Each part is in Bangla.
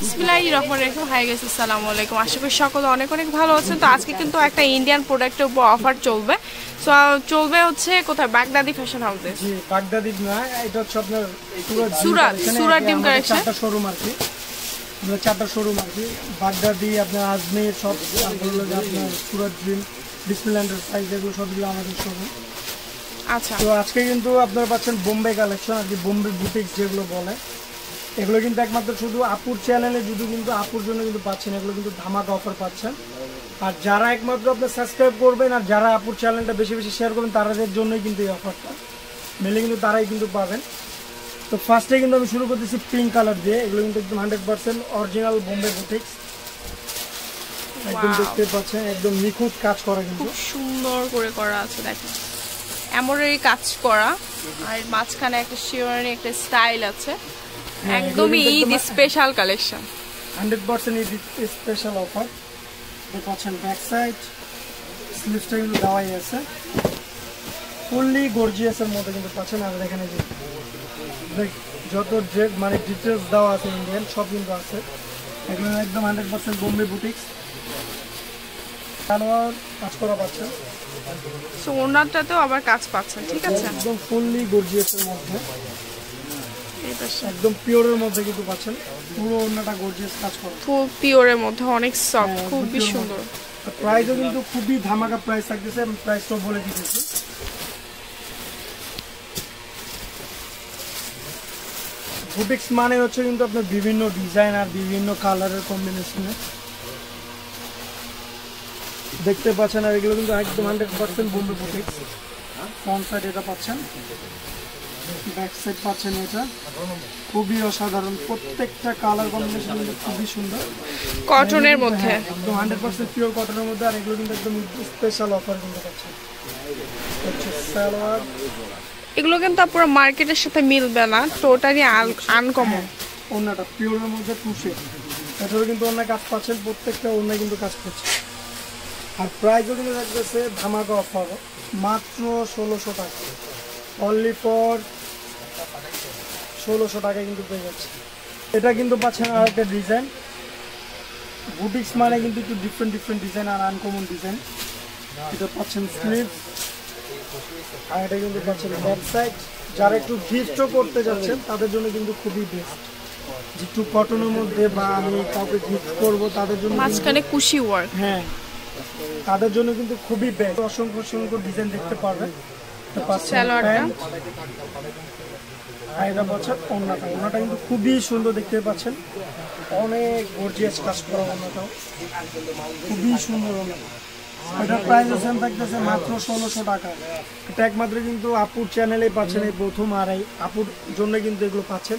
রহিম। হাই আসসালামু আলাইকুম। আশা করি সকলে অনেক অনেক ভালো আছেন। তো আজকে কিন্তু একটা ইন্ডিয়ান প্রোডাক্টের উপর অফার চলবে। সো চলবে হচ্ছে কোথায়? বাগদাদি ফ্যাশন হাউসে জি বাগদাদি না এটা হচ্ছে আপনার ডিম। শোরুম আর কি। চারটা শোরুম আর কি। বাগদাদি আপনার আজমির সব সাইজ এগুলো সবগুলো আমাদের শোরুম আচ্ছা। তো আজকে কিন্তু আপনারা পাচ্ছেন বোম্বে কালেকশন আর কি বোম্বে বুটিক্স যেগুলো বলে। এগুলো কিন্তু একমাত্র শুধু আপুর চ্যানেলে শুধু কিন্তু আপুর জন্য কিন্তু পাচ্ছেন এগুলো কিন্তু ধামাকা অফার পাচ্ছেন। আর যারা একমাত্র আপনার সাবস্ক্রাইব করবেন আর যারা আপুর চ্যানেলটা বেশি বেশি শেয়ার করবেন তাদের জন্যই কিন্তু এই অফারটা মেলে কিন্তু তারাই কিন্তু পাবেন। তো ফার্স্টে কিন্তু আমি শুরু করতেছি পিঙ্ক কালার দিয়ে এগুলো কিন্তু একদম hundred percent original Bombay boutiques একদম দেখতে পাচ্ছেন একদম নিখুঁত কাজ করা কিন্তু। খুব সুন্দর করে করা আছে দেখেন। এমব্রয়ডারি কাজ করা আর মাঝখানে একটা শিওরানি একটা স্টাইল আছে। একদমই Eid special collection hundred percent special offer দেখতে পাচ্ছেন ব্যাক সাইড স্লিভসটা কিন্তু দেওয়াই আছে। ফুললি গর্জিয়াসের মধ্যে কিন্তু পাচ্ছেন। আর এখানে যে যত ড্রেস মানে ডিটেলস দেওয়া আছে ইন্ডিয়ান সব কিন্তু আছে। এগুলো একদম hundred percent Bombay boutiques salwar কাজ করা পাচ্ছেন। সো ওনারটাতেও আবার কাজ পাচ্ছেন ঠিক আছে? একদম ফুললি গর্জিয়াসের মধ্যে। এই পাশে। একদম পিওরের মধ্যে কিন্তু পাচ্ছেন। পুরো অন্যটা গর্জিয়াস কাজ করা। ফুল পিওরের মধ্যে অনেক সফট হ্যাঁ, খুবই সুন্দর। প্রাইসও কিন্তু খুবই ধামাকা প্রাইস থাকতেছে আমি প্রাইসটাও বলে দিতেছি। বুটিক্স মানে হচ্ছে কিন্তু আপনার বিভিন্ন ডিজাইন আর বিভিন্ন কালারের কম্বিনেশনে দেখতে পাচ্ছেন আর এগুলো কিন্তু একদম hundred percent Bombay boutiques front side এটা পাচ্ছেন। ব্যাক সাইড পাচ্ছেন এটা। খুবই অসাধারণ। প্রত্যেকটা কালার কম্বিনেশন কিন্তু খুবই সুন্দর। কটনের মধ্যে? হ্যাঁ, একদম হান্ড্রেড পার্সেন্ট পিওর কটনের মধ্যে। আর এগুলো কিন্তু একদম স্পেশাল অফার কিন্তু পাচ্ছেন। সালোয়ার এগুলো কিন্তু পুরো মার্কেটের সাথে মিলবে না। টোটালি আনকমন অন্যটা পিওরের মধ্যে টুসে এছাড়াও কিন্তু অন্য কাজ পাচ্ছেন। প্রত্যেকটা অন্য কিন্তু কাজ করছে। আর প্রাইসও কিন্তু থাকতেছে ধামাকা অফার মাত্র ষোলোশো টাকা। অনলি ফর ষোলোশো টাকায় কিন্তু পেয়ে যাচ্ছে। এটা কিন্তু পাচ্ছেন আর একটা ডিজাইন বুটিক্স মানে কিন্তু একটু ডিফারেন্ট ডিফারেন্ট ডিজাইন আর আনকমন ডিজাইন এটা পাচ্ছেন স্লিভ আর এটা কিন্তু পাচ্ছেন ব্যাক সাইড যারা একটু গিফটও করতে যাচ্ছেন তাদের জন্য কিন্তু খুবই বেস্ট যে একটু কটনের মধ্যে বা আমি কাউকে গিফট করব তাদের জন্য মাঝখানে কুশি ওয়ার্ক হ্যাঁ তাদের জন্য কিন্তু খুবই বেস্ট অসংখ্য অসংখ্য ডিজাইন দেখতে পারবেন। আর এটা পাচ্ছেন কিন্তু খুবই সুন্দর দেখতে পাচ্ছেন। অনেক গর্জিয়াস কাজ করা ওড়নাটাও খুবই সুন্দর এটার প্রাইস সেম থাকতেছে মাত্র ষোলোশো টাকা। এটা একমাত্র কিন্তু আপুর চ্যানেলে পাচ্ছেন এই প্রথম আর এই আপুর জন্য কিন্তু এগুলো পাচ্ছেন।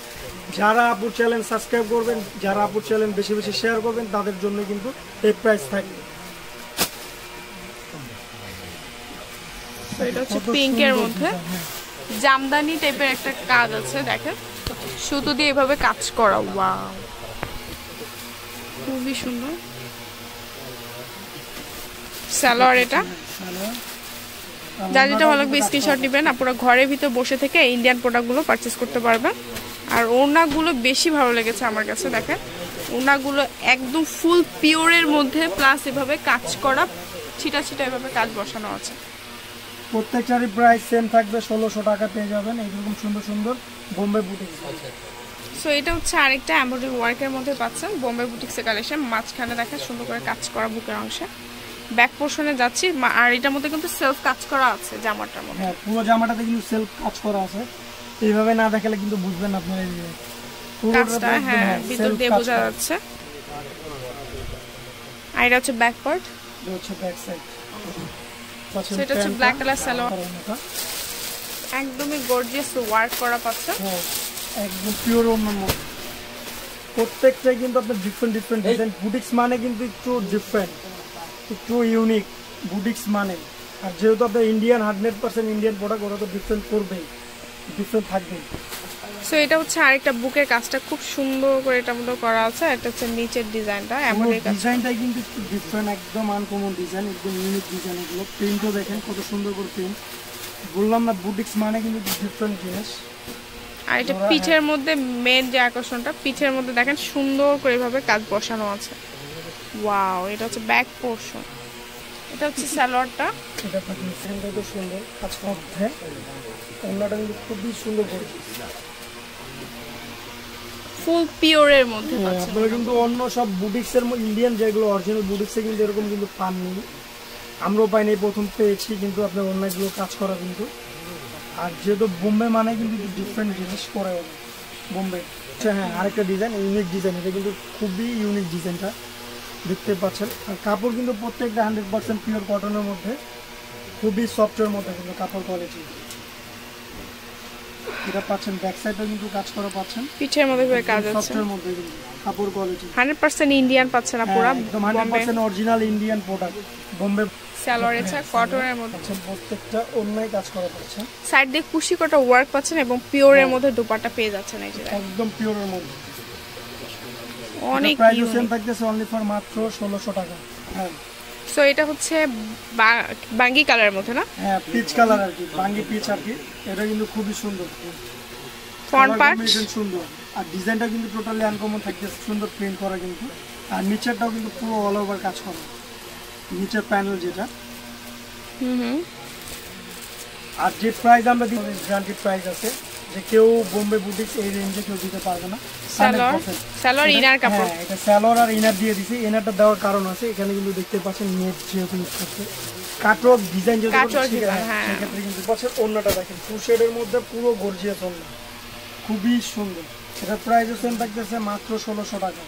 যারা আপুর চ্যানেল সাবস্ক্রাইব করবেন যারা আপুর চ্যানেল বেশি বেশি শেয়ার করবেন তাদের জন্য কিন্তু এই প্রাইস থাকবে। পিঙ্কের মধ্যে। জামদানি টাইপের একটা কাজ আছে, দেখেন। সুতো দিয়ে এভাবে কাজ করা ওয়াও খুবই সুন্দর। সালোয়ার এটা। যা যেটা ভালো লাগবে স্ক্রিনশট নেবেন। আপনারা ঘরের ভিতর বসে থেকে ইন্ডিয়ান প্রোডাক্টগুলো পারচেস করতে পারবেন। আর ওড়নাগুলো বেশি ভালো লেগেছে আমার কাছে, দেখেন। ওড়নাগুলো একদম ফুল পিওরের মধ্যে প্লাস এভাবে কাজ করা, ছিটা ছিটা এভাবে কাজ বসানো আছে। প্রত্যেকটারই প্রাইস সেম থাকবে ষোলোশো টাকা পেয়ে যাবেন। এইরকম সুন্দর সুন্দর বোম্বে বুটিক সো এটা হচ্ছে আরেকটা এমব্রয়ডারি ওয়ার্কের মধ্যে পাচ্ছেন। বোম্বে বুটিক্সের কালেকশন মাঝখানে দেখেন সুন্দর করে কাজ করা বুকের অংশে। ব্যাক পোর্শনে যাচ্ছি আর এটার মধ্যে কিন্তু সেলফ কাজ করা আছে জামাটার মধ্যে। হ্যাঁ পুরো জামাটাতে কিন্তু সেলফ কাজ করা আছে। এইভাবে না দেখালে কিন্তু বুঝবেন আপনারা এই কাজটা হ্যাঁ ভিতর দিয়ে বোঝা যাচ্ছে। আর এটা হচ্ছে ব্যাক পার্ট এটা হচ্ছে ব্যাক সাইড সেটা হচ্ছে ব্ল্যাক কালার সালোয়ার একদমই গর্জিয়াস ওয়ার্ক করা পাচ্ছে। একদম পিওর প্রত্যেকটাই কিন্তু আপনার ডিফারেন্ট ডিফারেন্ট ডিজাইন বুটিক্স মানে কিন্তু একটু ডিফারেন্ট একটু ইউনিক বুটিক্স মানে। আর যেহেতু আপনার Indian hundred percent Indian product ওরা তো ডিফারেন্ট করবেই ডিফারেন্ট থাকবেই। সো এটা হচ্ছে আরেকটা বুকের কাজটা খুব সুন্দর করে এটার মধ্যে করা আছে। এটা হচ্ছে নিচের ডিজাইনটা এমন কাজ ডিজাইনটাই কিন্তু একটু ডিফারেন্ট একদম আনকমন ডিজাইন একদম ইউনিক ডিজাইন এগুলো প্রিন্টও দেখেন কত সুন্দর করে প্রিন্ট বললাম না বুটিক্স মানে কিন্তু ডিফারেন্ট জিনিস। আর এটা পিঠের মধ্যে মেন যে আকর্ষণটা পিঠের মধ্যে দেখেন সুন্দর করে এভাবে কাজ বসানো আছে। ওয়াও এটা হচ্ছে ব্যাক পোর্শন এটা হচ্ছে স্যালোয়ারটা। এটা তো সুন্দর কাজ মধ্যে অন্যটা কিন্তু খুবই সুন্দর। করে ফুল পিওরের মধ্যে হ্যাঁ, পাচ্ছেন। আপনারা কিন্তু অন্য সব বুটিক্সের ইন্ডিয়ান যেগুলো অরিজিনাল বুটিক্সে কিন্তু এরকম কিন্তু পাননি। আমরাও পাইনি প্রথম পেয়েছি কিন্তু আপনার অন্যগুলো কাজ করা কিন্তু। আর যেহেতু বোম্বে মানে কিন্তু ডিফারেন্ট জিনিস করে বোম্বে। আচ্ছা হ্যাঁ আরেকটা ডিজাইন ইউনিক ডিজাইন এটা কিন্তু খুবই ইউনিক ডিজাইনটা দেখতে পাচ্ছেন। আর কাপড় কিন্তু প্রত্যেকটা হান্ড্রেড পার্সেন্ট পিওর কটনের মধ্যে খুবই সফটের মধ্যে কিন্তু কাপড় কোয়ালিটি এটা পাচ্ছেন ব্যাক সাইডে কিন্তু কাজ করা পাচ্ছেন। পিঠের মধ্যে এভাবে কাজ আছে। সফটের মধ্যে কাপড় কোয়ালিটি হান্ড্রেড পার্সেন্ট ইন্ডিয়ান পাচ্ছে না পুরা হ্যাঁ, একদম hundred Bombay percent original Indian product Bombay salwar আছে কটনের মধ্যে। প্রত্যেকটা অন্যায় কাজ করা পাচ্ছেন। সাইড দিয়ে কুশি কটা ওয়ার্ক পাচ্ছেন এবং পিওরের মধ্যে দুপাট্টা পেয়ে যাচ্ছেন এই যে। একদম পিওরের মধ্যে। অনেক প্রাইস সেম থাকতেছে অনলি ফর মাত্র ষোলোশো টাকা। হ্যাঁ। সো এটা হচ্ছে বাঙ্গি কালারের মধ্যে না? হ্যাঁ পিচ কালার আর কি বাঙ্গি পিচ আর কি। এটা কিন্তু খুবই সুন্দর। ফ্রন্ট পার্ট সুন্দর। আর ডিজাইনটা কিন্তু টোটালি আনকমন থাকতেছে সুন্দর প্রিন্ট করা কিন্তু। আর নিচেরটাও কিন্তু পুরো অল ওভার কাজ করা। নিচের প্যানেল যেটা। হুম হুম। আর যে প্রাইস আমরা দিই গ্রান্টেড প্রাইস আছে। যে কেউ বোম্বে বুটিক্স এই রেঞ্জে কেউ দিতে পারবে না। স্যালোয়ার? 100% স্যালোয়ার ইনার কাপড়? হ্যাঁ এটা আর ইনার দিয়ে দিছি। ইনারটা দেওয়ার কারণ আছে এখানে কিন্তু দেখতে পাচ্ছেন নেট যেহেতু ইউজ করছে। কাটওয়ার্ক ডিজাইন যেহেতু হ্যাঁ। সেক্ষেত্রে কিন্তু পাচ্ছেন অন্যটা দেখেন ফুল শেডের মধ্যে পুরো গর্জিয়াস অন্য খুবই সুন্দর। এটা প্রাইসও সেম থাকতেছে মাত্র ষোলোশো টাকা।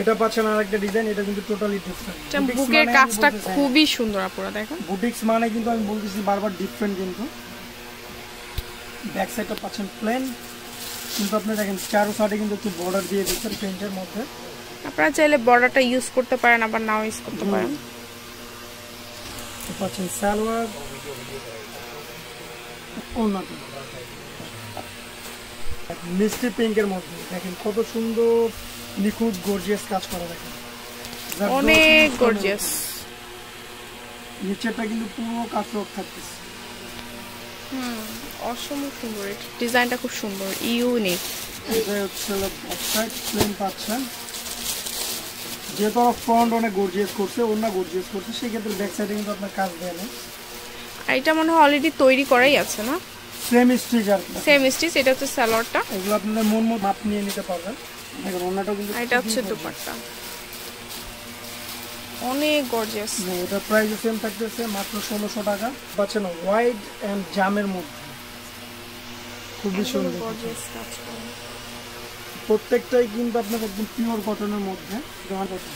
এটা পাচ্ছেন আরেকটা ডিজাইন এটা কিন্তু টোটালি ডিফারেন্ট বুকের কাজটা খুবই সুন্দর আপুরা দেখেন। বুটিক্স মানে কিন্তু আমি বলতেছি বারবার ডিফারেন্ট কিন্তু। ব্যাক সাইডটা পাচ্ছেন প্লেন। কিন্তু আপনি দেখেন চারো সাইডে কিন্তু একটু বর্ডার দিয়ে দিচ্ছেন প্রিন্টের মধ্যে। আপনারা চাইলে বর্ডারটা ইউজ করতে পারেন আবার নাও ইউজ করতে পারেন। তো পাচ্ছেন সালোয়ার। উন্নত মিষ্টি পিঙ্কের মধ্যে। দেখেন কত সুন্দর নিখুঁত গর্জিয়াস কাজ করা দেখেন। অনেক গর্জিয়াস নিচেরটা কিন্তু পুরো রোগ থাকতেছে। অসম্ভব সুন্দর। ডিজাইনটা খুব সুন্দর ইউনিক। এটা হচ্ছে সাইড প্লেন পাচ্ছেন। যেহেতু ফ্রন্ট অনেক গর্জিয়াস করছে অন্য গর্জিয়াস করছে সেক্ষেত্রে ব্যাক সাইডে কিন্তু আপনার কাজ দেয় না এটা মনে হয় অলরেডি তৈরি করাই আছে না? সেম স্টিচ আর সেম স্টিচ এটা হচ্ছে স্যালোয়ারটা এগুলো আপনাদের মন মতো মাপ নিয়ে নিতে পারবেন। দেখুন অন্যটা কিন্তু এটা হচ্ছে দুপাট্টা। অনেক গর্জিয়াস এটা প্রাইস সেম থাকতেছে মাত্র ষোলোশো টাকা। পাচ্ছেন হোয়াইট অ্যান্ড জামের মধ্যে। খুবই সুন্দর। প্রত্যেকটাই কিন্তু আপনার একদম পিওর কটনের মধ্যে জমা কটন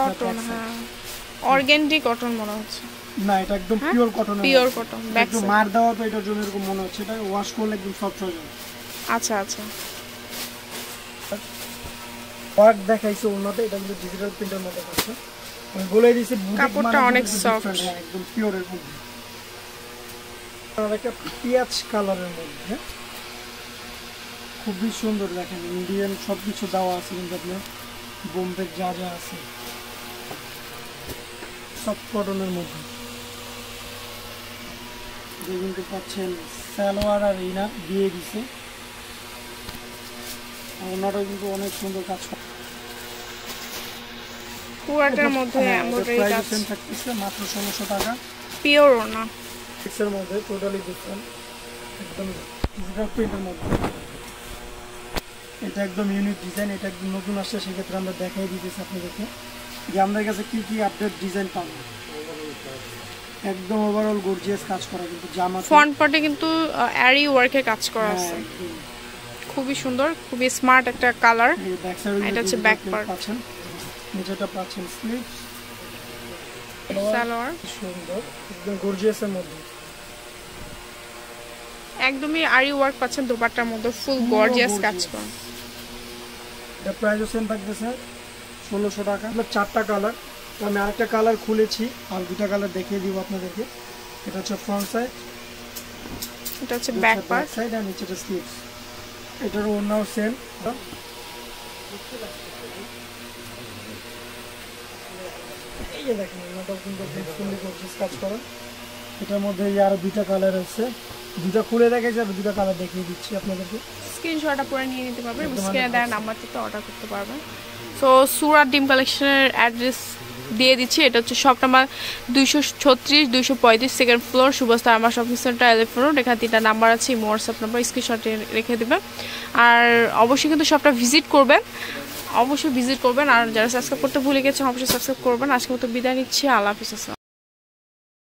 কটন হ্যাঁ। কটন মনে হচ্ছে। না এটা একদম? পিওর কটনের পিওর কটন একটু মার দেওয়া তো এটার জন্য এরকম মনে হচ্ছে। এটা ওয়াশ করলে একদম সফট হয়ে যাবে। আচ্ছা আচ্ছা। ওয়ার্ক দেখাইছে উন্নত এটা কিন্তু ডিজিটাল প্রিন্টের মধ্যে পাচ্ছে আমি বলে দিয়েছি কাপড়টা অনেক different, হ্যাঁ, একদম পিওরের মধ্যে। আর একটা পেঁয়াজ কালারের মধ্যে। খুবই সুন্দর দেখেন ইন্ডিয়ান সব কিছু দেওয়া আছে কিন্তু আপনার বোম্বে যা যা আছে। সব কটনের মধ্যে। কিন্তু পাচ্ছেন সালোয়ার আর ইনার দিয়ে দিছে। ওনারাও কিন্তু অনেক সুন্দর কাজ পুরাটার মধ্যে হ্যাঁ, এমব্রয়ডারি কাজ থাকতেছে মাত্র ষোলোশো টাকা। পিওর না সিক্সের মধ্যে টোটালি ডিফারেন্ট একদম ডিজিটাল প্রিন্টের মধ্যে। এটা একদম ইউনিক ডিজাইন এটা একদম নতুন আসছে সেক্ষেত্রে আমরা দেখাই দিতেছি আপনাদেরকে যে আমাদের কাছে কি কি আপডেট ডিজাইন পাবো। একদম ওভারঅল গর্জিয়াস কাজ করা কিন্তু জামা ফ্রন্ট পার্টে কিন্তু অ্যারি ওয়ার্কে কাজ করা হ্যাঁ, আছে। খুবই সুন্দর খুবই স্মার্ট একটা কালার এটা হচ্ছে ব্যাক পার্ট পাচ্ছেন। নিচেটা পাচ্ছেন স্লিভস সালোয়ার সুন্দর একদম গর্জিয়াসের মধ্যে। একদমই আরি ওয়ার্ক পাচ্ছেন দুপাট্টার মধ্যে ফুল গর্জিয়াস কাজ করা। এটা প্রাইসও সেম থাকতেছে ষোলোশো টাকা। এগুলো চারটা কালার আমি আরেকটা কালার খুলেছি আর দুটা কালার দেখিয়ে দিব আপনাদেরকে। এটা হচ্ছে ফ্রন্ট সাইড এটা হচ্ছে ব্যাক পার্ট সাইড আর নিচেটা স্লিভস এটার অন্যও সেম এই যে দেখেন অন্যটাও কিন্তু ফুললি গর্জিয়াস কাজ করা। এটার মধ্যে এই আরও দুইটা কালার আছে। দুটা খুলে দেখে যাবে দুটা কালার দেখিয়ে দিচ্ছি আপনাদেরকে। স্ক্রিনশটটা পরে নিয়ে নিতে পারবেন স্ক্রিনে দেওয়া নাম্বার থেকে অর্ডার করতে পারবেন। সো সুরাট ডিম কালেকশনের অ্যাড্রেস দিয়ে দিচ্ছি। এটা হচ্ছে শপ নাম্বার দুইশো ছত্রিশ দুইশো পঁয়ত্রিশ সেকেন্ড ফ্লোর সুবস্তা আমার শপিং সেন্টার এলিফোন রোড এখানে তিনটা নাম্বার আছে হোয়াটসঅ্যাপ নাম্বার স্ক্রিনশটে রেখে দেবেন। আর অবশ্যই কিন্তু শপটা ভিজিট করবেন। অবশ্যই ভিজিট করবেন। আর যারা সাবস্ক্রাইব করতে ভুলে গেছেন অবশ্যই সাবস্ক্রাইব করবেন। আজকে মতো বিদায় নিচ্ছি। আল্লাহ হাফিজ আসসালাম